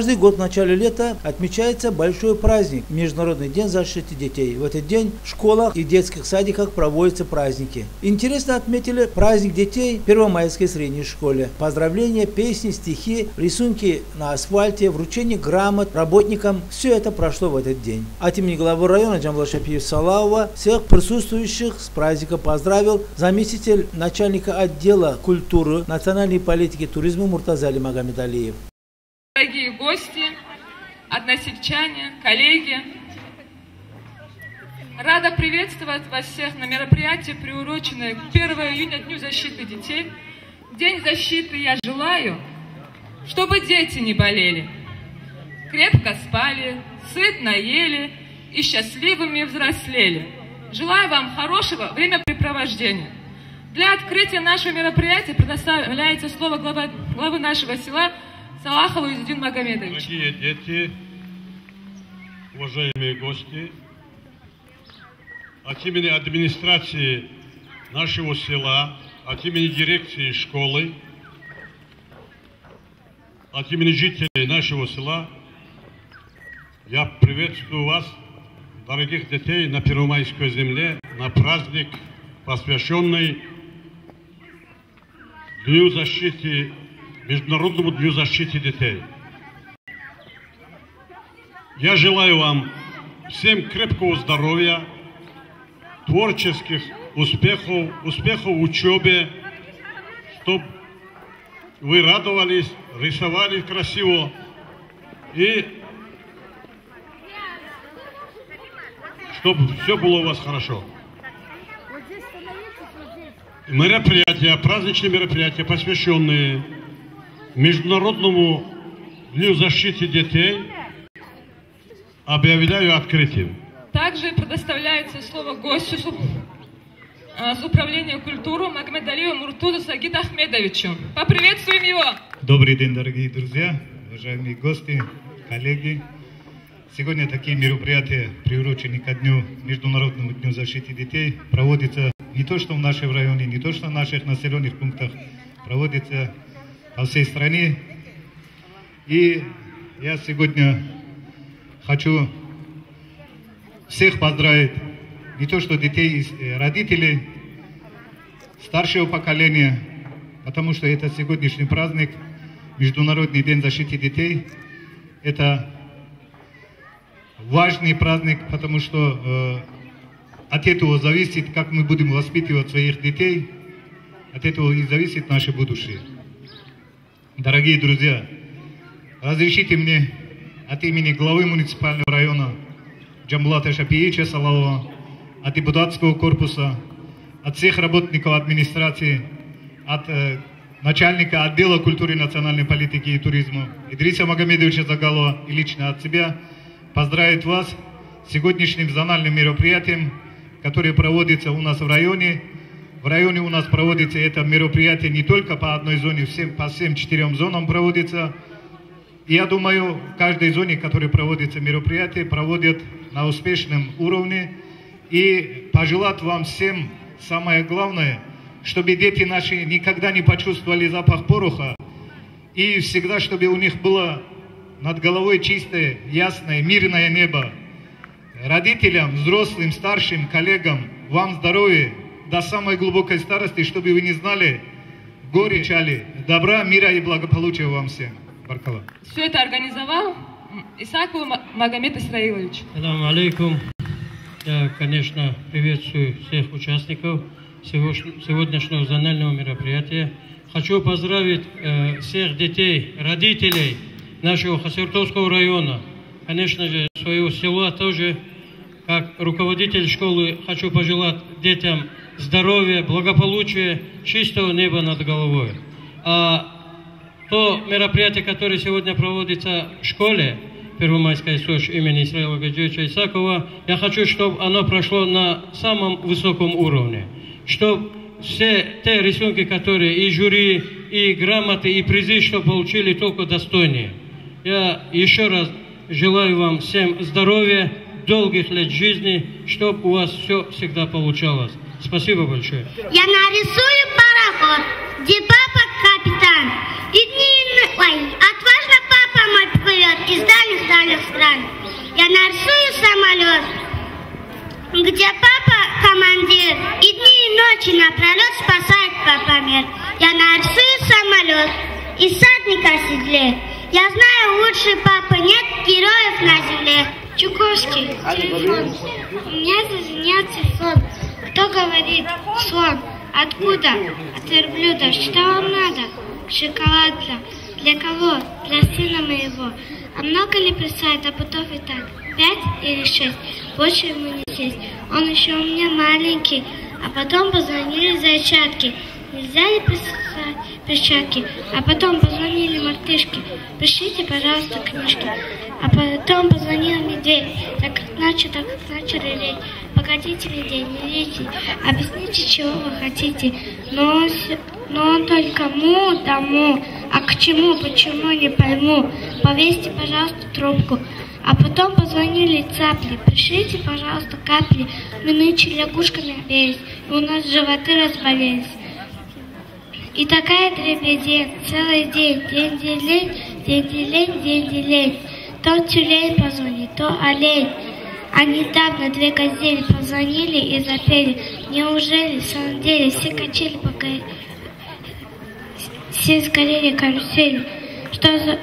Каждый год в начале лета отмечается большой праздник – Международный день защиты детей. В этот день в школах и детских садиках проводятся праздники. Интересно отметили праздник детей в Первомайской средней школе. Поздравления, песни, стихи, рисунки на асфальте, вручение грамот работникам – все это прошло в этот день. От имени главы района Джамла Шапиев Салаова всех присутствующих с праздника поздравил заместитель начальника отдела культуры, национальной политики и туризма Муртазали Магомедалиев. Односельчане, коллеги, рада приветствовать вас всех на мероприятии, приуроченное к 1 июня Дню защиты детей. День защиты я желаю, чтобы дети не болели, крепко спали, сытно ели и счастливыми взрослели. Желаю вам хорошего времяпрепровождения. Для открытия нашего мероприятия предоставляется слово главы, главы нашего села – Салахову Изудин Магомедович. Дорогие дети, уважаемые гости, от имени администрации нашего села, от имени дирекции школы, от имени жителей нашего села, я приветствую вас, дорогих детей, на Первомайской земле, на праздник, посвященный Дню защиты Международному дню защиты детей. Я желаю вам всем крепкого здоровья, творческих успехов, успехов в учебе, чтобы вы радовались, рисовали красиво и чтобы все было у вас хорошо. Мероприятия, праздничные мероприятия, посвященные Международному дню защиты детей объявляю открытием. Также предоставляется слово гостю с, с управления культуры Магомедалию Муртузу Сагид Ахмедовичу. Поприветствуем его! Добрый день, дорогие друзья, уважаемые гости, коллеги. Сегодня такие мероприятия, приуроченные ко дню Международному дню защиты детей, проводятся не то что в нашем районе, не то что в наших населенных пунктах, проводятся по всей стране. И я сегодня хочу всех поздравить, не то что детей, э, родителей, старшего поколения, потому что это сегодняшний праздник, Международный день защиты детей. Это важный праздник, потому что э, от этого зависит, как мы будем воспитывать своих детей, от этого и зависит наше будущее. Дорогие друзья, разрешите мне от имени главы муниципального района Джамбулата Шапиича Салава, от депутатского корпуса, от всех работников администрации, от э, начальника отдела культуры, национальной политики и туризма Идриса Магомедовича Загалова и лично от себя поздравить вас с сегодняшним зональным мероприятием, которое проводится у нас в районе в районе у нас проводится это мероприятие не только по одной зоне, всем, по всем четырем зонам проводится. Я думаю, в каждой зоне, в которой проводится мероприятие, проводят на успешном уровне. И пожелать вам всем самое главное, чтобы дети наши никогда не почувствовали запах пороха. И всегда, чтобы у них было над головой чистое, ясное, мирное небо. Родителям, взрослым, старшим, коллегам, вам здоровья, до самой глубокой старости, чтобы вы не знали горе, печали, добра, мира и благополучия вам всем. Все это организовал Исаков Магомед Исраилович. Салам алейкум. Я, конечно, приветствую всех участников сегодняшнего зонального мероприятия. Хочу поздравить э, всех детей, родителей нашего Хасертовского района. Конечно же, своего села тоже, как руководитель школы, хочу пожелать детям здоровья, благополучия, чистого неба над головой. А то мероприятие, которое сегодня проводится в школе, Первомайская СОЖ имени Исраила Гаджевича Исакова, я хочу, чтобы оно прошло на самом высоком уровне. Чтобы все те рисунки, которые и жюри, и грамоты, и призы, что получили, только достойнее. Я еще раз желаю вам всем здоровья, долгих лет жизни, чтобы у вас все всегда получалось. Спасибо большое. Я нарисую пароход, где из дальних-дальних стран. Я нарисую самолет, где папа командир, и дни и ночи напролет спасает папа мир. Я нарисую самолет и садника седле. Я знаю, лучше папы нет героев на земле. Чуковский, телефон. У меня зазвенел телефон. Кто говорит? Слон. Откуда? От верблюда. Что вам надо? Шоколадка для... Кого? Для сына моего. А много ли писает, а потом и так? Пять или шесть? Больше ему не сесть. Он еще у меня маленький. А потом позвонили зайчатки. Нельзя ли писать перчатки? А потом позвонили мартышки. Пришлите, пожалуйста, книжки. А потом позвонил медведь. Так начал, так начал реветь. Погодите, медведь, не лейте. Объясните, чего вы хотите. Но но он только му да му. А к чему, почему, не пойму. Повесьте, пожалуйста, трубку. А потом позвонили цапли. Пришлите, пожалуйста, капли. Мы нынче лягушками обелись. И у нас животы разболелись. И такая дребедень, целый день, день делень, день делень, день делень. То тюлень позвонит, то олень. А недавно две газели позвонили и запели. Неужели в самом деле все качели пока... Все сгорели карусели. Что за...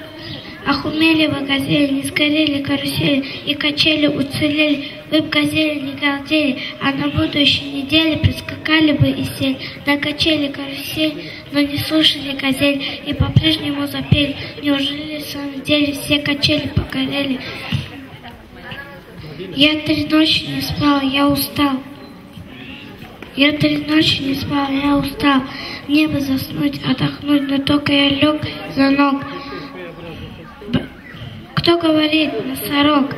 Охумели вы газели, не сгорели карусели, и качели уцелели. Вы б газели не галдели, а на будущей неделе прискакали бы и сели. На качели карусель, но не слушали газель, и по-прежнему запели. Неужели в самом деле все качели погорели? Я три ночи не спал, я устал. Я три ночи не спал, я устал. Мне бы заснуть, отдохнуть, но только я лег за ног. Б- Кто говорит, носорог?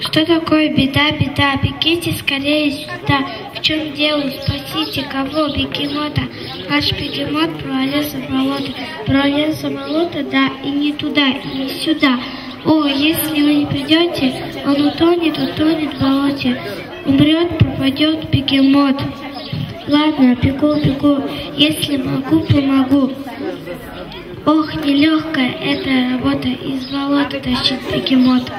Что такое беда, беда? Бегите скорее сюда. В чем дело? Спасите кого? Бегемота. Наш бегемот провалился в болото. Провалился в болото, да, и не туда, и не сюда. О, если вы не придете, он утонет, утонет в болоте. Умрет, пропадет бегемот. Ладно, бегу, бегу. Если могу, помогу. Ох, нелегкая эта работа из болота тащит бегемот.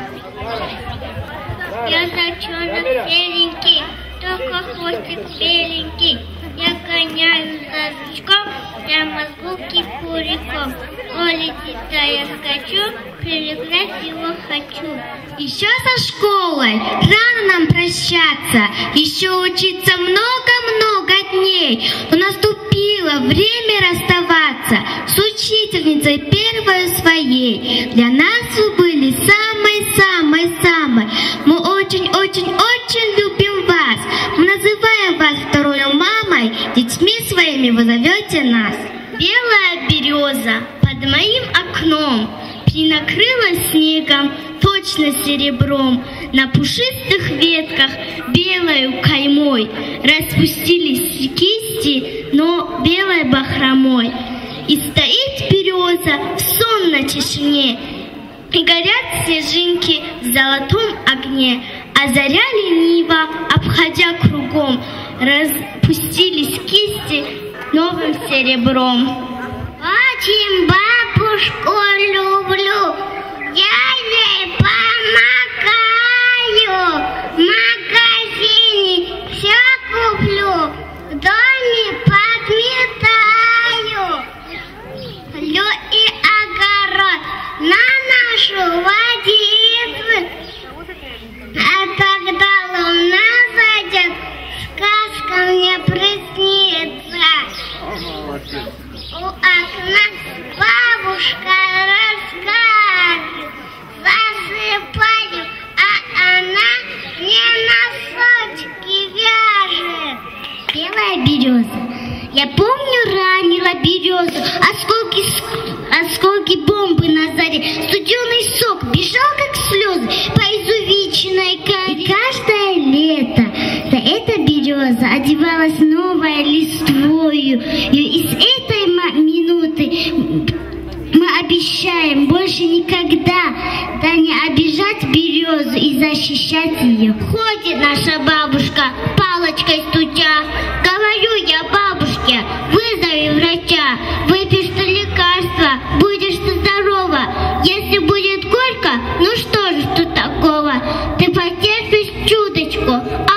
Я зайчонок серенький, только хвостик беленький. Я гоняю за жучком, прямо с булки куриком. Полетит, да я скачу, перегнать его хочу. Еще со школой рано нам прощаться, еще учиться много-много дней. Но наступило время расставаться с учительницей первой своей. Для нас вы были самой-самой-самой. Мы очень-очень-очень любим вас. Мы называем вас второй мамой, детьми своими вы зовете нас. Белая береза под моим окном Принакрылась снегом, точно серебром. На пушистых ветках белою каймой Распустились кисти, но белой бахромой. И стоит береза в сонной тишине И горят снежинки в золотом огне. А заря лениво, обходя кругом Распустились кисти новым серебром. Очень бабушку люблю, я ей помогаю, в магазине все куплю, в доме подметаю, лю и огород на нашу водицу. А зайдет, сказка мне приснится. У окна бабушка рассказывает, засыпаю, а она мне носочки вяжет. Белая береза. Я помню, ранила березу, осколки, осколки бомбы на заре, студеный сок береза одевалась новой листвою. И из этой минуты мы обещаем больше никогда да не обижать березу и защищать ее. Ходит наша бабушка палочкой стуча. Говорю я бабушке, вызови врача, выпьешь ты лекарство, будешь ты здорова. Если будет горько, ну что же тут такого? Ты потерпишь чуточку, а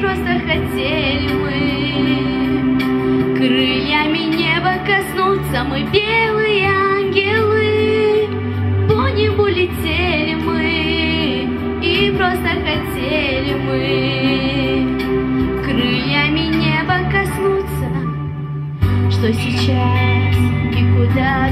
просто хотели мы крыльями неба коснуться. Мы белые ангелы, по небу летели мы, И просто хотели мы крыльями неба коснуться. Что сейчас и куда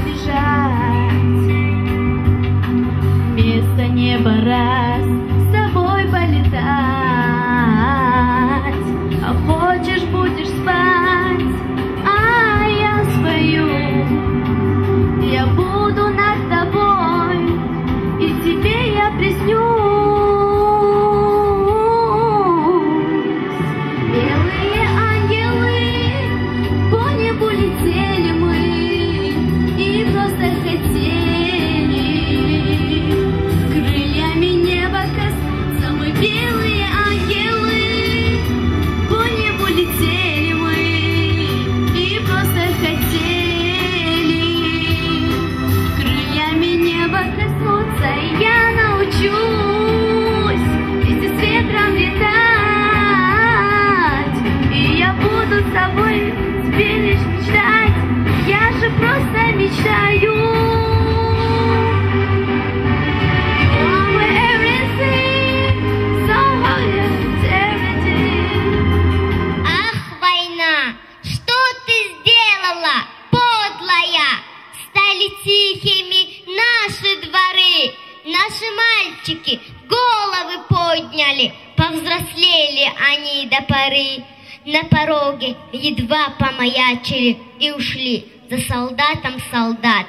за солдатом солдат.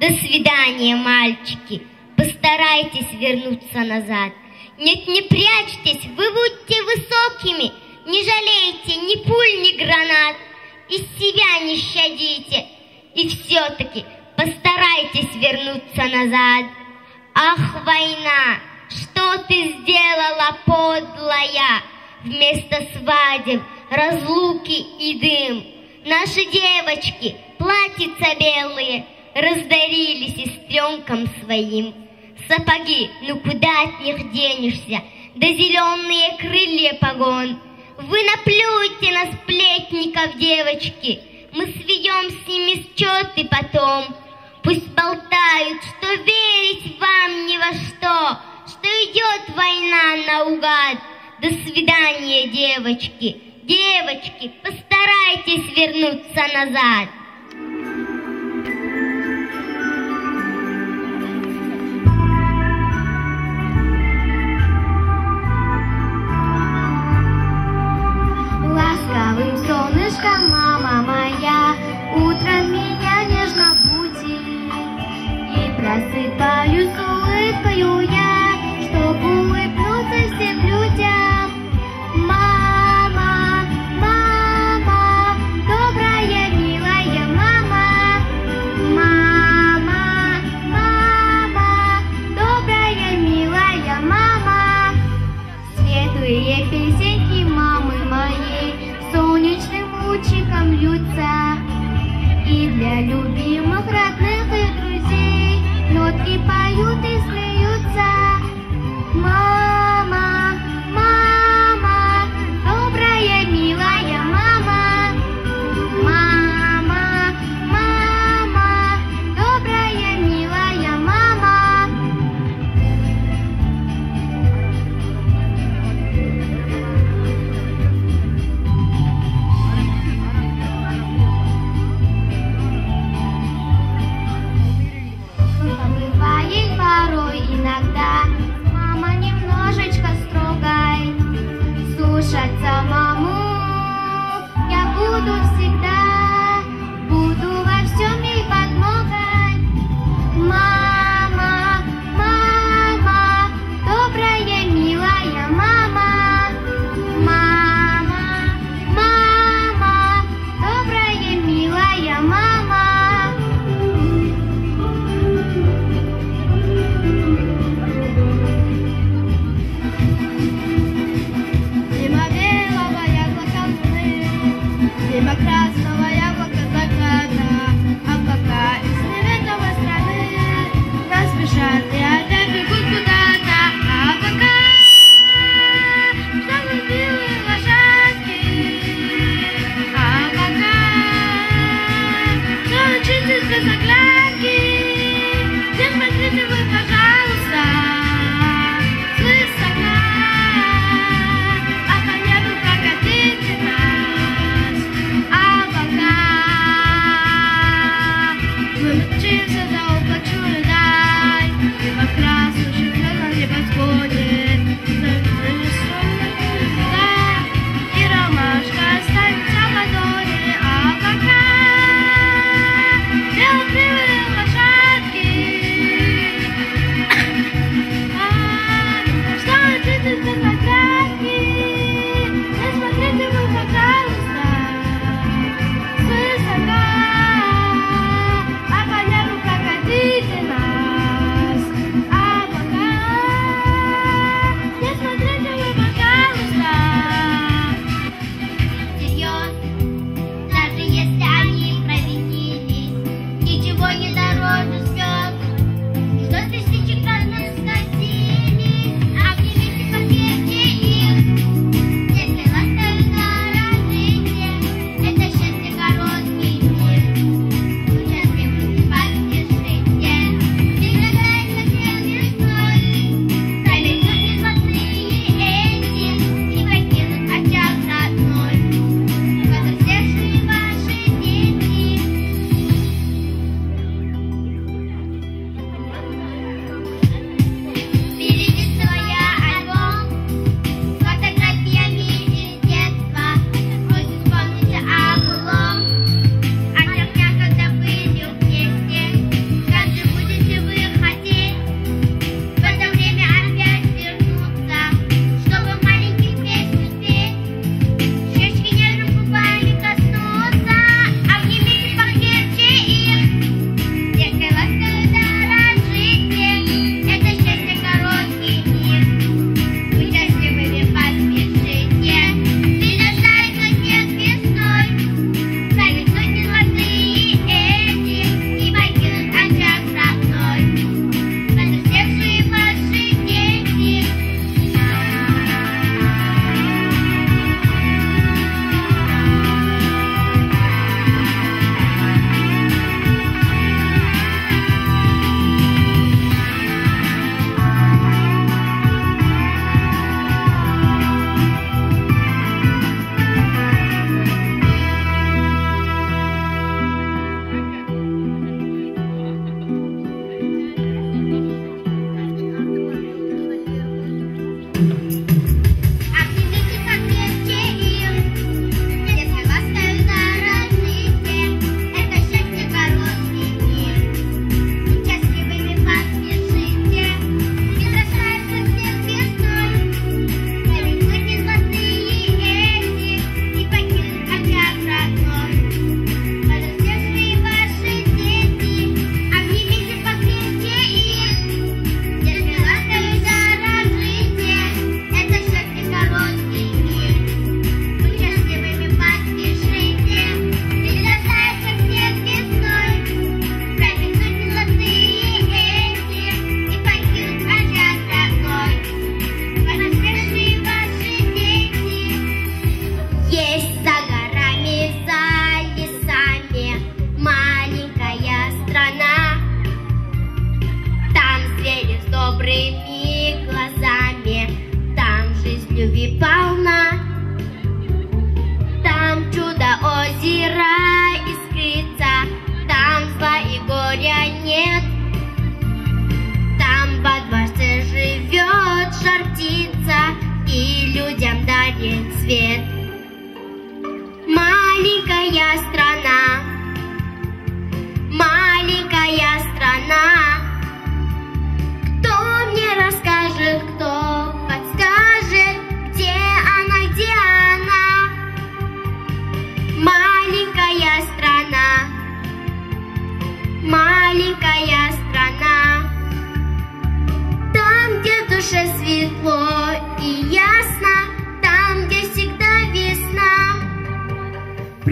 До свидания, мальчики, постарайтесь вернуться назад. Нет, не прячьтесь, вы будьте высокими, не жалейте ни пуль, ни гранат, из себя не щадите, и все-таки постарайтесь вернуться назад. Ах, война, что ты сделала, подлая, вместо свадеб, разлуки и дым. Наши девочки, платьица белые, раздарили сестренкам своим. Сапоги, ну куда от них денешься? Да зеленые крылья погон. Вы наплюйте на сплетников, девочки. Мы сведем с ними счеты потом. Пусть болтают, что верить вам ни во что, что идет война наугад. До свидания, девочки. Девочки, постарайтесь вернуться назад. Для любимых, родных и друзей. Нотки поют и atraso não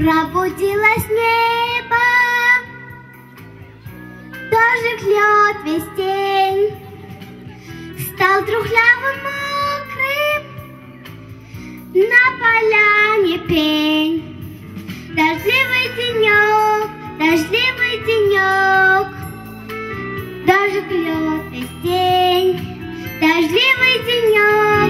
пробудилось небо, дождик лед весь день, стал трухлявым мокрым, на поляне пень. Дождливый денек, дождливый денек, Дождик льет весь день. Дождливый денек,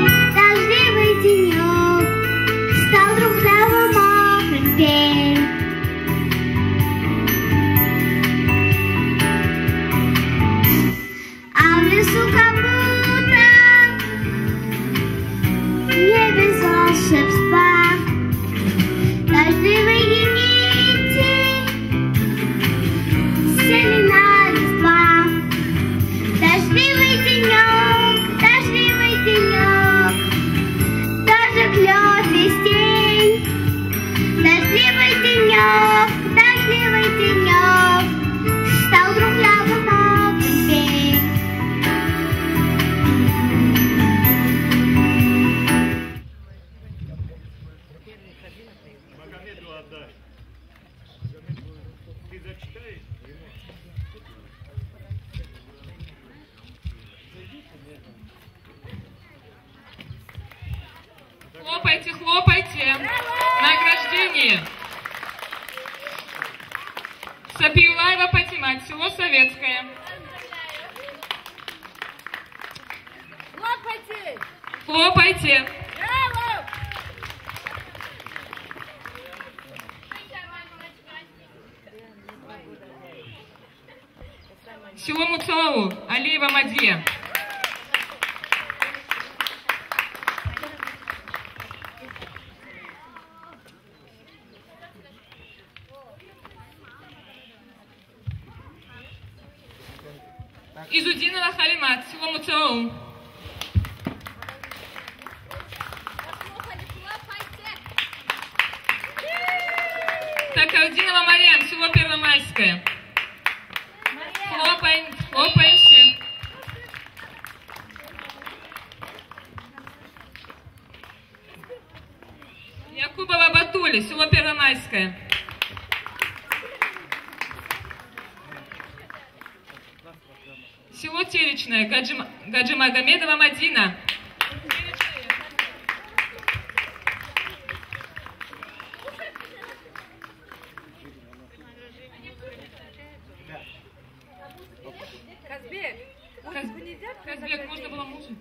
Такаудинова Марьям, село Первомайское. Хлопаем, хлопаем все. Якубова Батули, село Первомайское. Село Теречное, Гаджима- Гаджимагомедова Мадина. Казбек, музыку нельзя? Казбек, можно было музыку?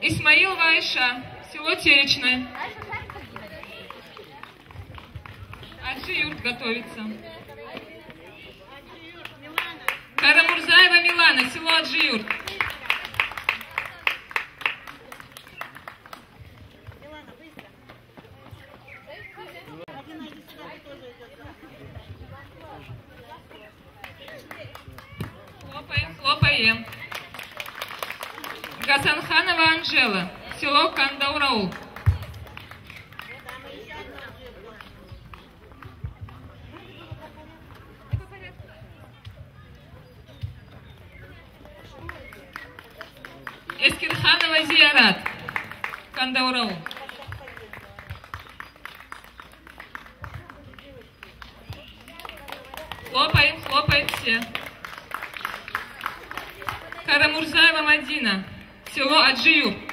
Исмаил Вайша, село Теречное. Аджи Юрт готовится. Карамурзаева Милана, село Аджи Юрт. Хлопаем, хлопаем. Гасанханова Анжела, село Кандаурау. Эскирханова Зиярат, Кандаурау. Хлопаем, хлопаем все. Карамурзаева Мадина, село Аджию.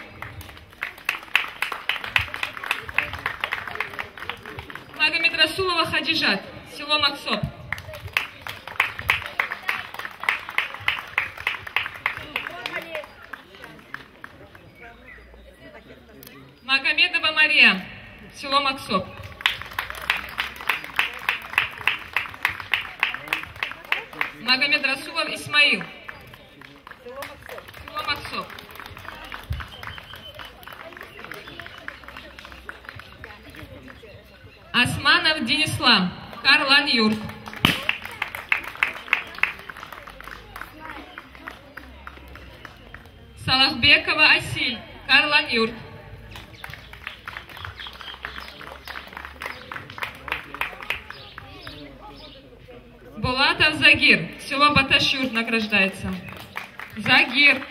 Хадижат, село Максоп. Салахбекова Асиль. Карлан Юрк. Булатов Загир. Село Баташюр награждается. Загир.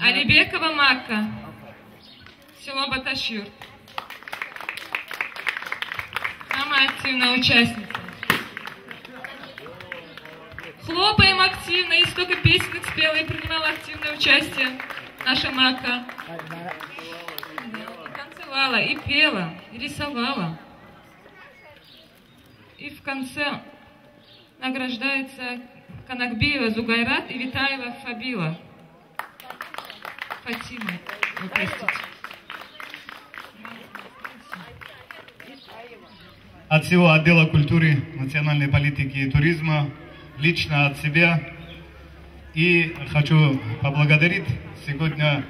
Алибекова Макка. Село Баташюр. Самая активная участница. Хлопаем активно, и столько песен спела и принимала активное участие наша Мака. Да, и танцевала, и пела, и рисовала. И в конце награждается Канакбиева Зугайрат и Витаева Фабила. Фатима, простите. От всего отдела культуры, национальной политики и туризма, лично от себя. И хочу поблагодарить сегодня,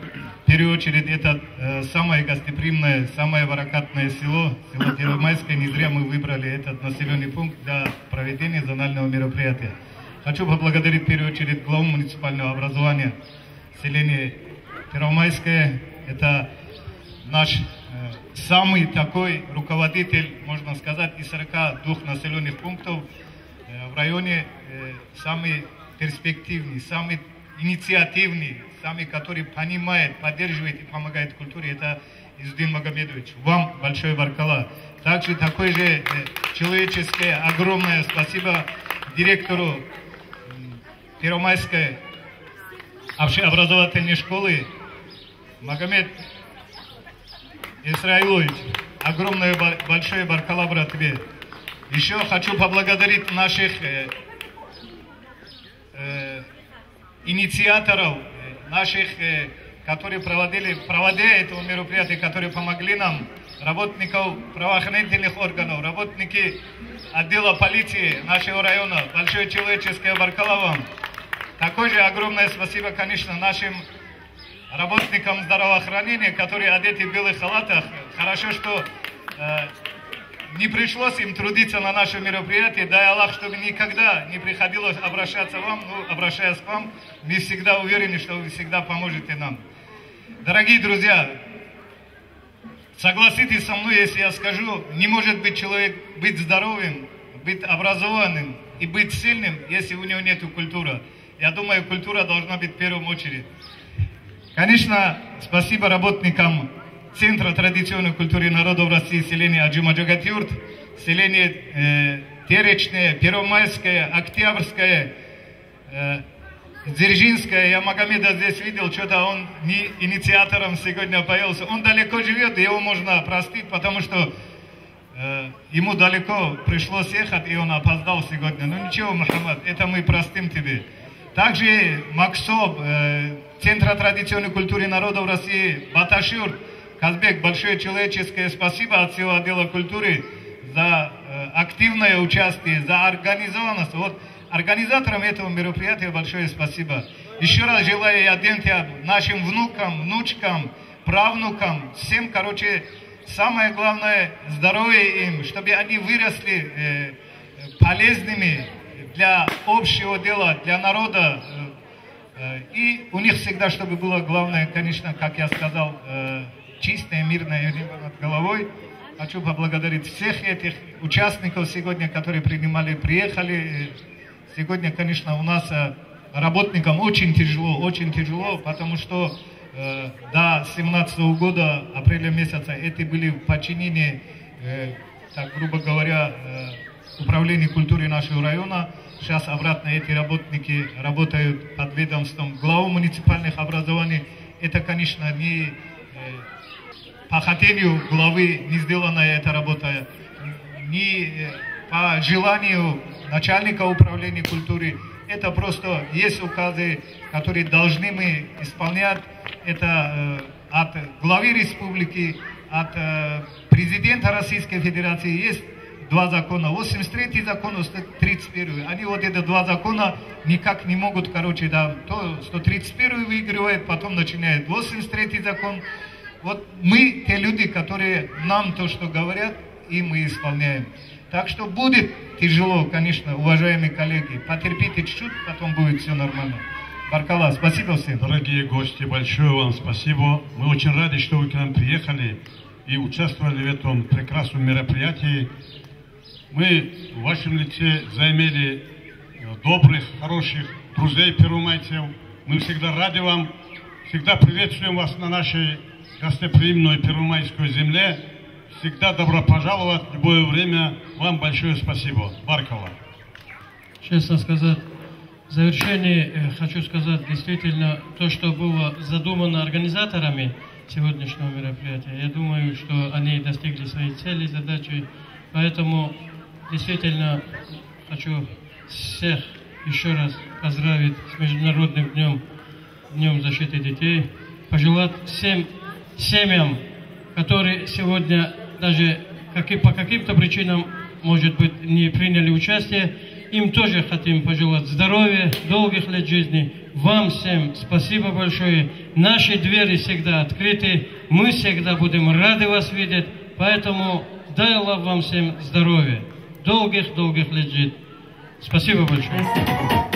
в первую очередь, это э, самое гостеприимное, самое варакатное село, село Первомайское. Не зря мы выбрали этот населенный пункт для проведения зонального мероприятия. Хочу поблагодарить в первую очередь главу муниципального образования селения Первомайское. Это наш э, самый такой руководитель, можно сказать, из 42 населенных пунктов э, в районе, э, самый перспективный, самый инициативный, самый, который понимает, поддерживает и помогает культуре, это Издин Магомедович. Вам большое баркала. Также такое же э, человеческое огромное спасибо директору Первомайской общеобразовательной школы Магомед Исраилович. Огромное большое баркала, брат, тебе. Еще хочу поблагодарить наших э, э, инициаторов, э, наших, э, которые проводили, проводя этого мероприятия, которые помогли нам, работников правоохранительных органов, работники отдела полиции нашего района. Большое человеческое баркала вам. Такое же огромное спасибо, конечно, нашим работникам здравоохранения, которые одеты в белых халатах. Хорошо, что э, не пришлось им трудиться на нашем мероприятии. Дай Аллах, чтобы никогда не приходилось обращаться вам, ну, обращаясь к вам, мы всегда уверены, что вы всегда поможете нам. Дорогие друзья, согласитесь со мной, если я скажу, не может быть человек быть здоровым, быть образованным и быть сильным, если у него нет культуры. Я думаю, культура должна быть в первую очередь. Конечно, спасибо работникам Центра традиционной культуры народов России, селение Аджимаджагатюрт, селение э, Теречное, Первомайское, Октябрьское, э, Дзержинское. Я Магомеда здесь видел, что-то он не инициатором сегодня появился. Он далеко живет, его можно простить, потому что э, ему далеко пришлось ехать, и он опоздал сегодня. Ну ничего, Мухаммад, это мы простим тебе. Также Максоб, э, Центра традиционной культуры народов России, Баташюр, Казбек, большое человеческое спасибо от всего отдела культуры за э, активное участие, за организованность. Вот организаторам этого мероприятия большое спасибо. Еще раз желаю я Дентя нашим внукам, внучкам, правнукам, всем, короче, самое главное, здоровье им, чтобы они выросли э, полезными для общего дела, для народа. Э, И у них всегда, чтобы было главное, конечно, как я сказал, э, чистое, мирное небо над головой. Хочу поблагодарить всех этих участников сегодня, которые принимали, приехали. Сегодня, конечно, у нас э, работникам очень тяжело, очень тяжело, потому что э, до 17 года, апреля месяца, эти были в подчинении, э, так грубо говоря, э, управления культуры нашего района. Сейчас обратно эти работники работают под ведомством главы муниципальных образований. Это, конечно, не э, по хотению главы не сделана эта работа, не э, по желанию начальника управления культуры. Это просто есть указы, которые должны мы исполнять. Это э, от главы республики, от президента Российской Федерации есть два закона. 83 закон, 131. Они вот эти два закона никак не могут, короче, да, то 131 выигрывает, потом начинает 83 закон. Вот мы те люди, которые нам то, что говорят, и мы исполняем. Так что будет тяжело, конечно, уважаемые коллеги. Потерпите чуть-чуть, потом будет все нормально. Баркала, спасибо всем. Дорогие гости, большое вам спасибо. Мы очень рады, что вы к нам приехали и участвовали в этом прекрасном мероприятии. Мы в вашем лице заимели э, добрых, хороших друзей первомайцев. Мы всегда рады вам, всегда приветствуем вас на нашей гостеприимной первомайской земле. Всегда добро пожаловать в любое время. Вам большое спасибо. Баркова. Честно сказать, в завершении э, хочу сказать действительно то, что было задумано организаторами сегодняшнего мероприятия. Я думаю, что они достигли своей цели, задачи. Поэтому действительно хочу всех еще раз поздравить с Международным днем, днем защиты детей, пожелать всем семьям, которые сегодня даже как и по каким-то причинам, может быть, не приняли участие, им тоже хотим пожелать здоровья, долгих лет жизни. Вам всем спасибо большое. Наши двери всегда открыты. Мы всегда будем рады вас видеть. Поэтому дай Аллах вам всем здоровья долгих-долгих лет жить. Спасибо большое. Раз,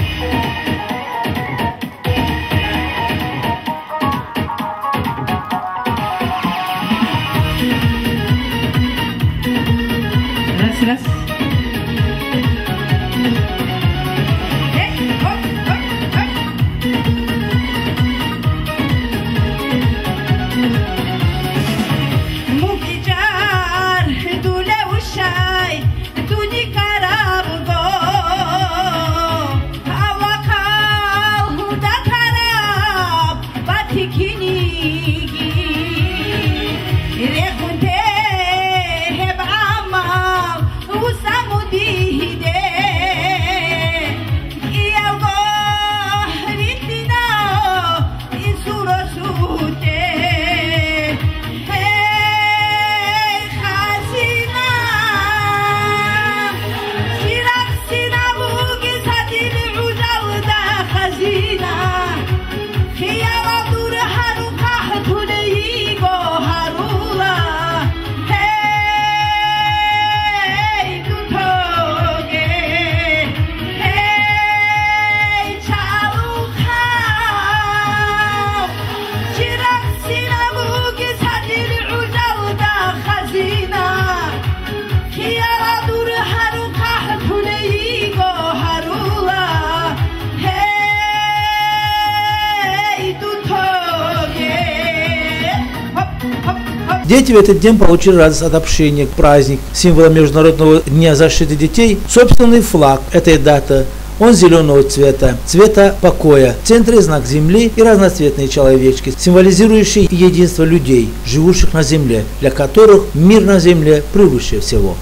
Дети в этот день получили радость от общения, праздник, символом Международного дня защиты детей, собственный флаг этой даты. Он зеленого цвета, цвета покоя. В центре знак земли и разноцветные человечки, символизирующие единство людей, живущих на земле, для которых мир на земле превыше всего.